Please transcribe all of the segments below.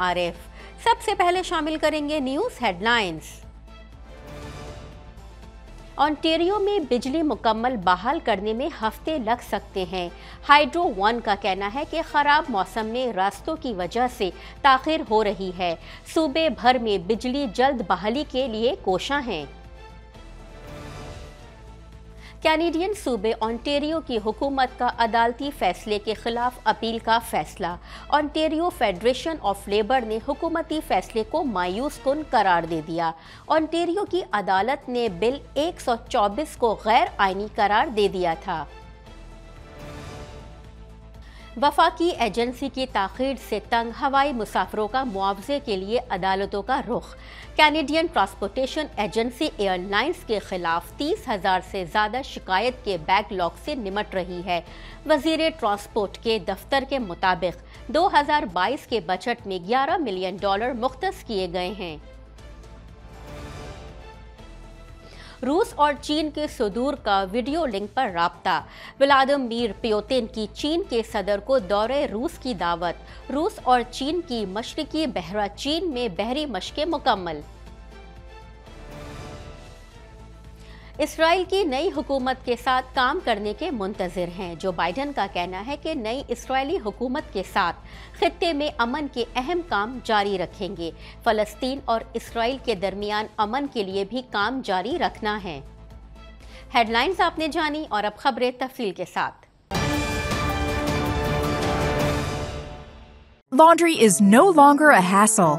आरिफ सबसे पहले शामिल करेंगे न्यूज़ हेडलाइंस। ऑन्टेरियो में बिजली मुकम्मल बहाल करने में हफ़्ते लग सकते हैं। हाइड्रो वन का कहना है कि खराब मौसम में रास्तों की वजह से ताखिर हो रही है। सूबे भर में बिजली जल्द बहाली के लिए कोशा हैं। कैनेडियन सूबे ऑन्टेरियो की हुकूमत का अदालती फैसले के खिलाफ अपील का फैसला। ऑन्टेरियो फेडरेशन ऑफ़ लेबर ने हुकूमती फैसले को मायूस कन करार दे दिया। ऑन्टेरियो की अदालत ने बिल 124 को गैर आइनी करार दे दिया था। वफाकी एजेंसी की ताखिर से तंग हवाई मुसाफरों का मुआवजे के लिए अदालतों का रुख। कैनेडियन ट्रांसपोर्टेशन एजेंसी एयरलाइंस के खिलाफ तीस हज़ार से ज़्यादा शिकायत के बैकलॉग से निमट रही है। वज़ीर ट्रांसपोर्ट के दफ्तर के मुताबिक 2022 के बजट में 11 मिलियन डॉलर मुख्त किए गए हैं। रूस और चीन के सुदूर का वीडियो लिंक पर रबता। व्लादिमीर प्योतिन की चीन के सदर को दौरे रूस की दावत। रूस और चीन की मशरकी बहरा चीन में बहरी मशकें मुकम्मल। इसराइल की नई हुकूमत के साथ काम करने के मुंतजर हैं, जो बाइडन का कहना है कि नई इसराइली हुकूमत के साथ खत्े में अमन के अहम काम जारी रखेंगे। फ़लस्तीन और इसराइल के दरमियान अमन के लिए भी काम जारी रखना है। हेडलाइंस आपने जानी और अब खबरें तफसील के साथ। Laundry is no longer a hassle.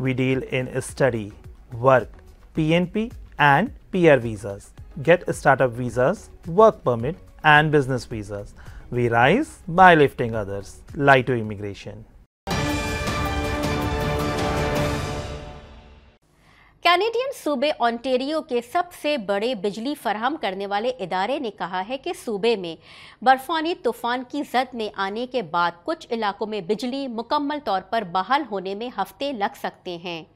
We deal in study, work, PNP, and PR visas. Get startup visas, work permit, and business visas. We rise by lifting others. Lie to Immigration. Canadian सूबे Ontario के सबसे बड़े बिजली फराहम करने वाले इदारे ने कहा है कि सूबे में बर्फानी तूफ़ान की जद में आने के बाद कुछ इलाकों में बिजली मुकम्मल तौर पर बहाल होने में हफ़्ते लग सकते हैं।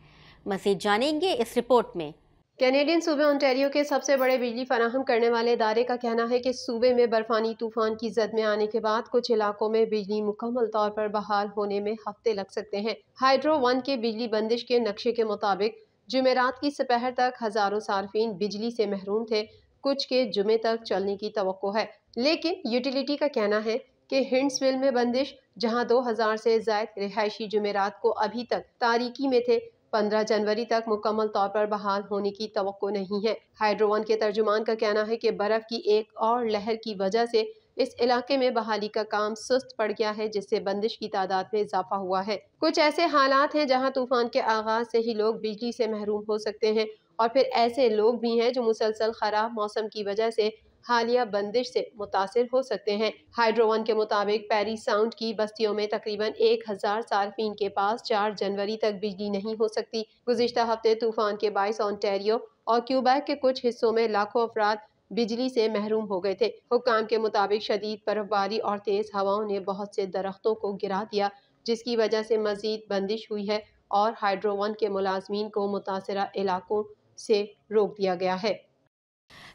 मजीद जानेंगे इस रिपोर्ट में। कैनेडियन सूबे ओंटारियो के सबसे बड़े बिजली फराहम करने वाले इदारे का कहना है कि सूबे में बर्फानी तूफ़ान की जद में आने के बाद कुछ इलाकों में बिजली मुकम्मल तौर पर बहाल होने में हफ़्ते लग सकते हैं। हाइड्रो वन के बिजली बंदिश के नक्शे के मुताबिक जुमेरात की सपहर तक हज़ारों सार्फिन बिजली से महरूम थे। कुछ के जुमे तक चलने की तो है। लेकिन यूटिलिटी का कहना है कि हिंड्सविल में बंदिश, जहाँ 2000 से जायद रिहायशी जुमेरात को अभी तक तारीकी में थे 15 जनवरी तक मुकम्मल तौर पर बहाल होने की तो नहीं है। हाइड्रोवन के तर्जुमान का कहना है कि बर्फ़ की एक और लहर की वजह से इस इलाके में बहाली का काम सुस्त पड़ गया है, जिससे बंदिश की तादाद में इजाफा हुआ है। कुछ ऐसे हालात हैं जहाँ तूफ़ान के आगाज़ से ही लोग बिजली से महरूम हो सकते हैं और फिर ऐसे लोग भी हैं जो मुसलसल खराब मौसम की वजह से हालिया बंदिश से मुतासर हो सकते हैं। हाइड्रोवन के मुताबिक पेरिस साउंड की बस्तियों में तकरीबन एक हज़ार सार्फिन के पास चार जनवरी तक बिजली नहीं हो सकती। गुजशत हफ़्ते तूफ़ान के बाईस ऑनटेरियो और क्यूबैक के कुछ हिस्सों में लाखों अफराद बिजली से महरूम हो गए थे। हुकाम के मुताबिक शदीद, बर्फबारी और तेज़ हवाओं ने बहुत से दरख्तों को गिरा दिया, जिसकी वजह से मजीद बंदिश हुई है और हाइड्रोवन के मुलाजमीन को मुतासर इलाकों से रोक दिया गया है।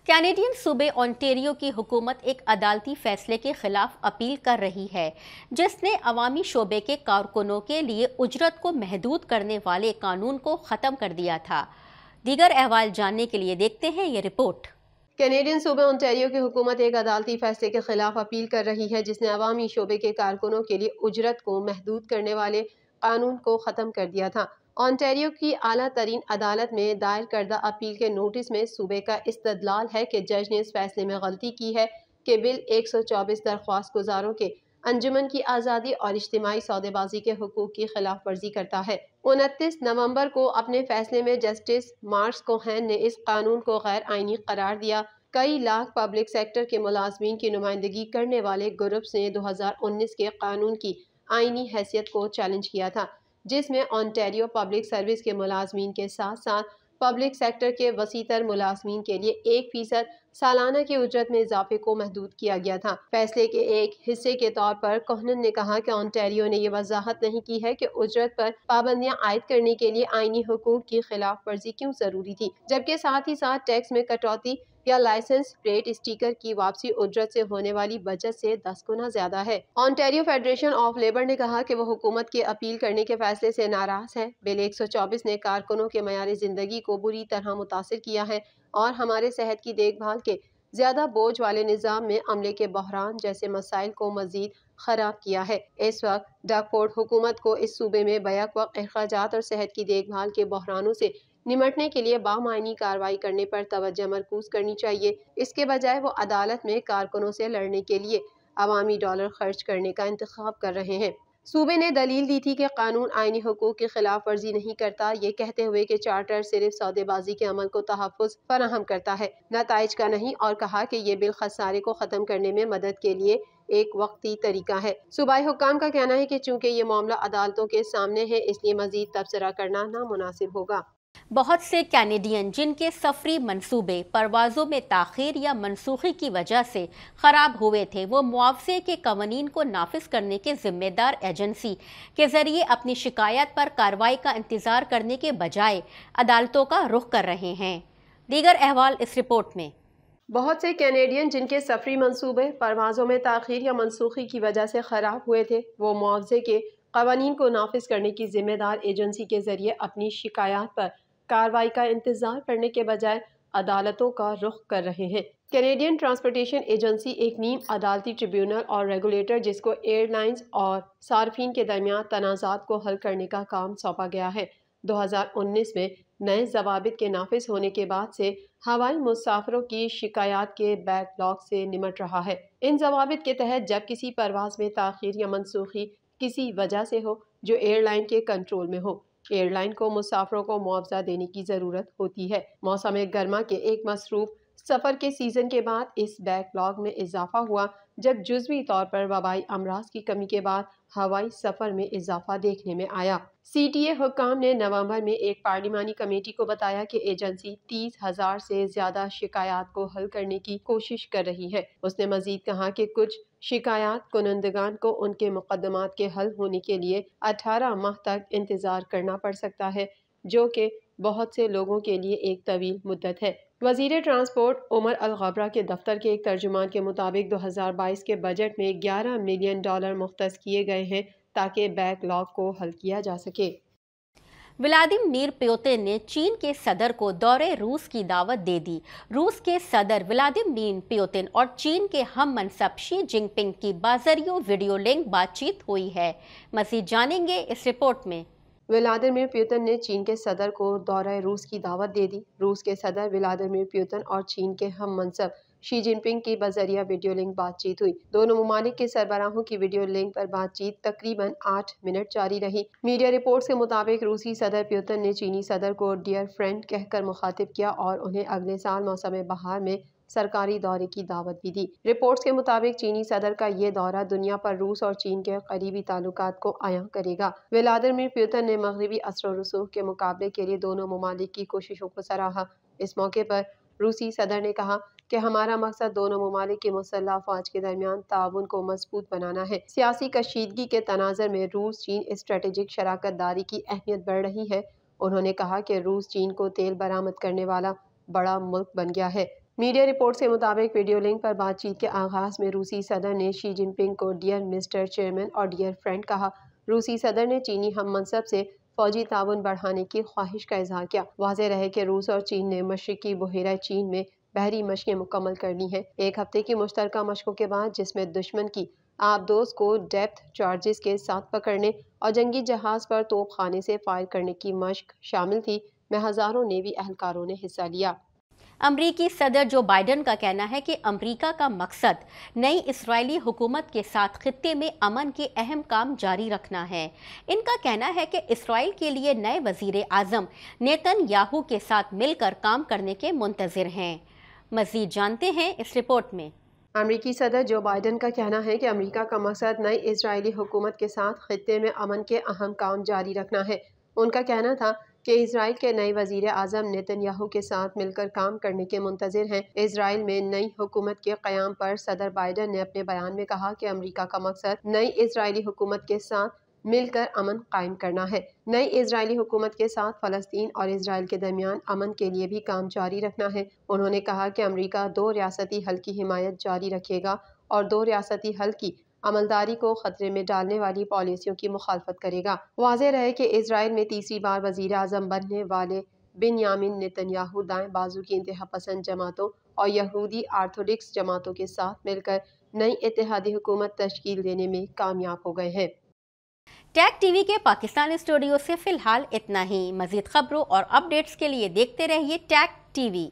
कैनेडियन सूबे ऑन्टेरियो की हुकूमत एक अदालती फैसले के खिलाफ अपील कर रही है, जिसने अवामी शोबे के कारकुनों के लिए उजरत को महदूद करने वाले कानून को ख़त्म कर दिया था। दीगर अहवाल जानने के लिए देखते हैं ये रिपोर्ट। कैनेडियन सूबे ओंटारियो की हुकूमत एक अदालती फैसले के खिलाफ अपील कर रही है, जिसने अवामी शोबे के कारकुनों के लिए उजरत को महदूद करने वाले कानून को ख़त्म कर दिया था। ऑन्टेरियो की आला तरीन अदालत में दायर करदा अपील के नोटिस में सूबे का इस्तदलाल है कि जज ने इस फैसले में गलती की है कि बिल 124 दरख्वास्त गुजारों के अंजुमन की आज़ादी और इज्तमाही सौदेबाजी के हकूक की खिलाफ वर्जी करता है। उनतीस नवंबर को अपने फैसले में जस्टिस मार्क्स कोहैन ने इस कानून को गैर आइनी करार दिया। कई लाख पब्लिक सेक्टर के मुलाजमीन की नुमाइंदगी करने वाले ग्रुप्स ने 2019 के कानून की आइनी हैसियत को चैलेंज किया था, जिसमें ऑनटेरियो पब्लिक सर्विस के मुलाजमीन के साथ साथ पब्लिक सेक्टर के वसीतर मुलाजमीन के लिए एक फ़ीसद सालाना की उजरत में इजाफे को महदूद किया गया था। फैसले के एक हिस्से के तौर पर कोहनन ने कहा कि ऑनटेरियो ने यह वजाहत नहीं की है कि उजरत पर पाबंदियाँ आयद करने के लिए आईनी हकूक की खिलाफ वर्जी क्यों ज़रूरी थी, जबकि साथ ही साथ टैक्स में कटौती या लाइसेंस प्लेट स्टिकर की वापसी उजरत से होने वाली बचत से दस गुना ज़्यादा है। ऑनटेरियो फेडरेशन ऑफ़ लेबर ने कहा कि वो हुकूमत के अपील करने के फैसले से नाराज़ है। बिल 124 ने कारकुनों के मैारी ज़िंदगी को बुरी तरह मुतासर किया है और हमारे सेहत की देखभाल के ज़्यादा बोझ वाले निज़ाम में अमले के बहरान जैसे मसाइल को मजीद खराब किया है। इस वक्त डाकपोर्ट हुकूमत को इस सूबे में बैक वक्त अखराज और सेहत की देखभाल के बहरानों से निमटने के लिए बामायनी कार्रवाई करने पर तवज्जो मरकूज करनी चाहिए। इसके बजाय वो अदालत में कारकुनों से लड़ने के लिए अवामी डॉलर खर्च करने का इंतखब कर रहे हैं। सूबे ने दलील दी थी कि कानून आईनी हकूक की खिलाफ वर्जी नहीं करता। ये कहते हुए कि चार्टर सिर्फ़ सौदेबाजी के अमल को तहफ़ फराहम करता है। नतज का नहीं, और कहा कि ये बिल खसारे को ख़त्म करने में मदद के लिए एक वक्ती तरीका है। सूबाई हुकाम का कहना है कि चूँकि ये मामला अदालतों के सामने है, इसलिए मजीद तबसरा करना नामुनासिब होगा। बहुत से कैनेडियन जिनके सफरी मंसूबे परवाज़ों में ताखिर या मनसूखी की वजह से ख़राब हुए थे, वो मुआवजे के कवानीन को नाफिज करने के ज़िम्मेदार एजेंसी के ज़रिए अपनी शिकायत पर कार्रवाई का इंतज़ार करने के बजाय अदालतों का रुख कर रहे हैं। दीगर अहवाल इस रिपोर्ट में। बहुत से कैनेडियन जिनके सफरी मनसूबे परवाज़ों में ताखिर या मनसूखी की वजह से ख़राब हुए थे, वो मुआवजे के कवानीन को नाफिज करने की जिम्मेदार एजेंसी के ज़रिए अपनी शिकायत पर कार्रवाई का इंतज़ार करने के बजाय अदालतों का रुख कर रहे हैं। कैनेडियन ट्रांसपोर्टेशन एजेंसी एक नीम अदालती ट्रिब्यूनल और रेगुलेटर जिसको एयरलाइंस और सार्फिन के दरमियान तनाज़ात को हल करने का काम सौंपा गया है। 2019 में नए जवाबित के नाफिज होने के बाद से हवाई मुसाफरों की शिकायत के बैकलॉग से निमट रहा है। इन जवाबित के तहत जब किसी परवाज में तखिर या मनसूखी किसी वजह से हो, जो एयरलाइन के कंट्रोल में हो। एयरलाइन को मुसाफरों को मुआवजा देने की ज़रूरत होती है। मौसम गर्मा के एक मसरूफ सफ़र के सीज़न के बाद इस बैकलॉग में इजाफा हुआ, जब जुजवी तौर पर वबाई अमराज की कमी के बाद हवाई सफ़र में इजाफा देखने में आया। सी टी ए हुकाम ने नवंबर में एक पार्लिमानी कमेटी को बताया कि एजेंसी तीस हज़ार से ज़्यादा शिकायत को हल करने की कोशिश कर रही है। उसने मजीद कहा कि कुछ शिकायत कुनंदगान को उनके मुकदमात के हल होने के लिए 18 माह तक इंतज़ार करना पड़ सकता है, जो कि बहुत से लोगों के लिए एक तवील मुद्दत है। वज़ीर ट्रांसपोर्ट उमर अलगबरा के दफ्तर के एक तर्जुमान के मुताबिक 2022 के बजट में 11 मिलियन डॉलर मुख्त किए गए हैं, ताकि बैकलॉग को हल किया जा सके। व्लादिमीर प्योतिन ने चीन के सदर को दौरे रूस की दावत दे दी। रूस के सदर व्लादिमीर प्योतिन और चीन के हम मनसब शी जिनपिंग की बाजरियो वीडियो लिंक बातचीत हुई है। मजीद जानेंगे इस रिपोर्ट में। व्लादिमिर प्यूतन ने चीन के सदर को दौरे रूस की दावत दे दी। रूस के सदर व्लादिमिर प्यूतन और चीन के हम मनसब शी जिनपिंग की बजरिया वीडियो लिंक बातचीत हुई। दोनों ममालिक के सरबराहों की वीडियो लिंक पर बातचीत तकरीबन आठ मिनट जारी रही। मीडिया रिपोर्ट के मुताबिक, रूसी सदर प्यूतन ने चीनी सदर को डियर फ्रेंड कहकर मुखातिब किया और उन्हें अगले साल मौसम बहार में सरकारी दौरे की दावत भी दी। रिपोर्ट्स के मुताबिक, चीनी सदर का ये दौरा दुनिया पर रूस और चीन के करीबी ताल्लुक को आया करेगा। व्लादिमिर प्यूतन ने मगरबी असर रसूख के मुकाबले के लिए दोनों ममालिक की कोशिशों को सराहा। इस मौके पर रूसी सदर ने कहा कि हमारा मकसद दोनों ममालिक की मुसल्ह अफवाज के दरमियान ताउन को मज़बूत बनाना है। सियासी कशीदगी के तनाजर में रूस, चीन स्ट्रेटेजिक शराकत दारी की अहमियत बढ़ रही है। उन्होंने कहा कि रूस, चीन को तेल बरामद करने वाला बड़ा मुल्क बन गया है। मीडिया रिपोर्ट के मुताबिक वीडियो लिंक पर बातचीत के आगाज़ में रूसी सदर ने शी जिनपिंग को डियर मिस्टर चेयरमैन और डियर फ्रेंड कहा। रूसी सदर ने चीनी हम मनसब से फौजी ताउन बढ़ाने की ख्वाहिश का इजहार किया। वाजह रहे कि रूस और चीन ने मशरकी बहरा चीन में बहरी मशकें मुकम्मल करनी है। एक हफ़्ते की मुश्तर मशकों के बाद जिसमें दुश्मन की आबदोज को डेप्थ चार्जेस के साथ पकड़ने और जंगी जहाज़ पर तोप खाने से फायर करने की मशक शामिल थी, में हज़ारों नेवी एहलकारों ने हिस्सा लिया। अमरीकी सदर जो बाइडन का कहना है कि अमरीका का मकसद नई इसराइली हुकूमत के साथ खत्े में अमन के अहम काम जारी रखना है। इनका कहना है कि इसराइल के लिए नए वज़ीर आज़म नेतन याहू के साथ मिलकर काम करने के मुंतजर हैं। मजीद जानते हैं इस रिपोर्ट में। अमरीकी सदर जो बाइडन का कहना है कि अमरीका का मकसद नई इसराइली हुकूमत के साथ खत्े में अमन के अहम काम जारी रखना है। उनका कहना था कि इसराइल के नए वज़ीर अजम नेतन्याहू के साथ मिलकर काम करने के मुंतजर हैं। इसराइल में नई हुकूमत के क्याम पर सदर बाइडन ने अपने बयान में कहा कि अमरीका का मकसद नई इसराइली हुकूमत के साथ मिलकर अमन कायम करना है। नई इसराइली हुकूमत के साथ फ़लस्तीन और इसराइल के दरमियान अमन के लिए भी काम जारी रखना है। उन्होंने कहा कि अमरीका दो रियासती हल की हिमायत जारी रखेगा और दो रियासती हल की अमलदारी को खतरे में डालने वाली पॉलिसियों की मुखालफत करेगा। वाज रहे कि इसराइल में तीसरी बार वज़ीर अजम बनने वाले बिन यामिन नेतन्याहू दाएँ बाजू की इंतहा पसंद जमातों और यहूदी आर्थोडिक्स जमातों के साथ मिलकर नई इतिहादी हुकूमत तश्कील देने में कामयाब हो गए हैं। टैग टीवी के पाकिस्तान स्टूडियो से फ़िलहाल इतना ही। मजीद खबरों और अपडेट्स के लिए देखते रहिए टैग टीवी।